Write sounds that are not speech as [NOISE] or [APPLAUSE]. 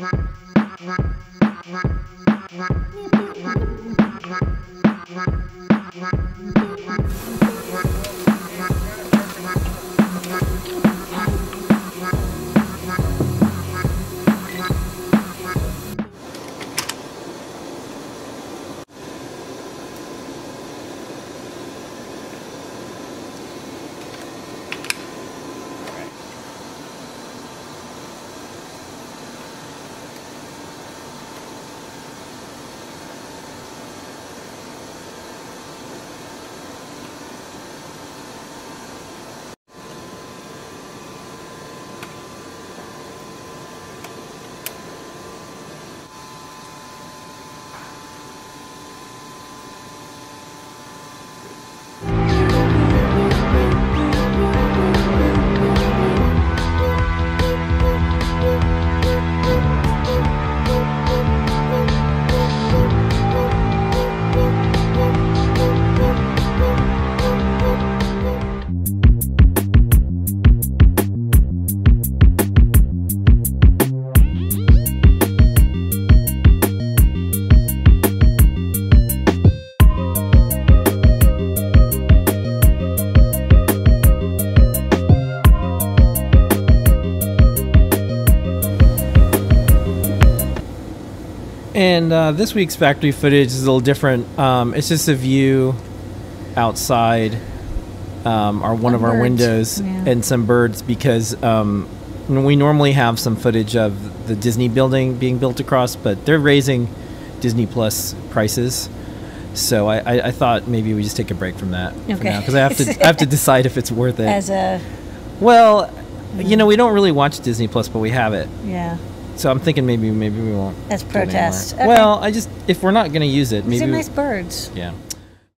Thank you. And uh, this week's factory footage is a little different. Um, it's just a view outside um, our one Of our windows yeah. and some birds because um, we normally have some footage of the Disney building being built across, but they're raising Disney Plus prices. So I, I, I thought maybe we just take a break from that Okay. because I have to I have to [LAUGHS] decide if it's worth it. As a well, you know, we don't really watch Disney Plus, but we have it. yeah, So I'm thinking maybe maybe we won't. As do it anymore. protest. Okay. Well, I just if we're not going to use it, these maybe are nice birds. yeah.